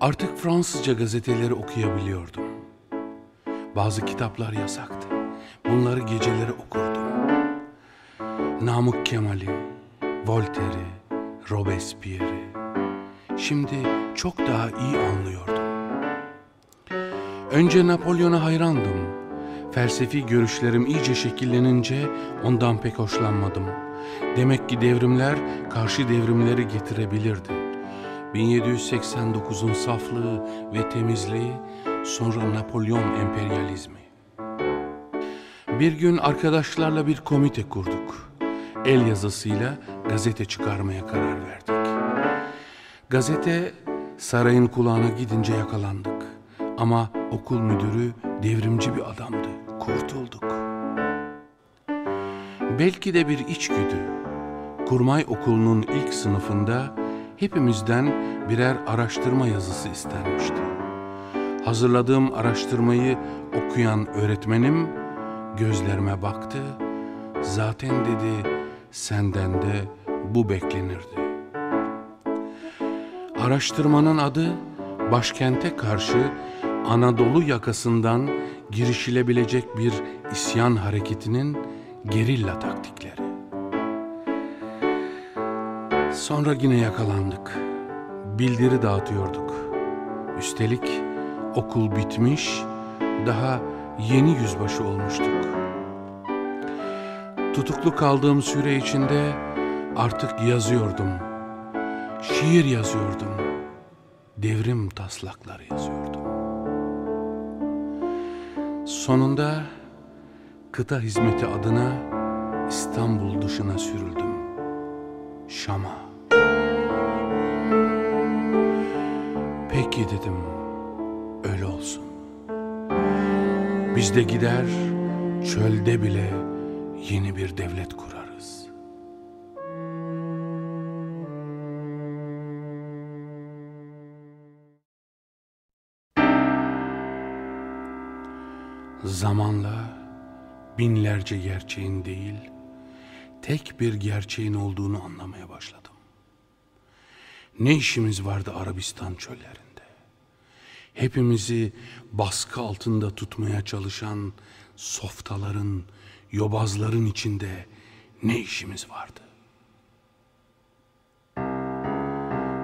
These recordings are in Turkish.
Artık Fransızca gazeteleri okuyabiliyordum. Bazı kitaplar yasaktı. Bunları geceleri okurdum. Namık Kemal'i, Voltaire'i, Robespierre'i. Şimdi çok daha iyi anlıyordum. Önce Napolyon'a hayrandım. Felsefi görüşlerim iyice şekillenince ondan pek hoşlanmadım. Demek ki devrimler karşı devrimleri getirebilirdi. 1789'un saflığı ve temizliği, sonra Napolyon emperyalizmi. Bir gün arkadaşlarla bir komite kurduk. El yazısıyla gazete çıkarmaya karar verdik. Gazete sarayın kulağına gidince yakalandık. Ama okul müdürü devrimci bir adamdı. Kurtulduk. Belki de bir içgüdü. Kurmay okulunun ilk sınıfında hepimizden birer araştırma yazısı istenmişti. Hazırladığım araştırmayı okuyan öğretmenim gözlerime baktı. Zaten dedi senden de bu beklenirdi. Araştırmanın adı başkente karşı Anadolu yakasından girişilebilecek bir isyan hareketinin gerilla taktikleri. Sonra yine yakalandık. Bildiri dağıtıyorduk. Üstelik okul bitmiş, daha yeni yüzbaşı olmuştuk. Tutuklu kaldığım süre içinde artık yazıyordum. Şiir yazıyordum. Devrim taslakları yazıyordum. Sonunda kıta hizmeti adına İstanbul dışına sürüldüm. Şam'a. Peki dedim, öyle olsun. Biz de gider, çölde bile yeni bir devlet kurarız. Zamanla binlerce gerçeğin değil, tek bir gerçeğin olduğunu anlamaya başladım. Ne işimiz vardı Arabistan çöllerinde? Hepimizi baskı altında tutmaya çalışan softaların, yobazların içinde ne işimiz vardı?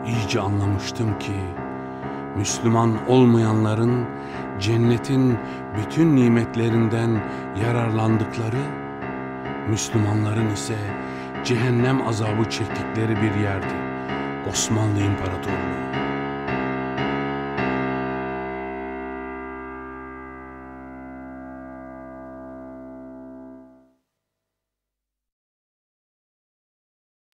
İyice anlamıştım ki Müslüman olmayanların cennetin bütün nimetlerinden yararlandıkları, Müslümanların ise cehennem azabı çektikleri bir yerdi. Osmanlı İmparatorluğu.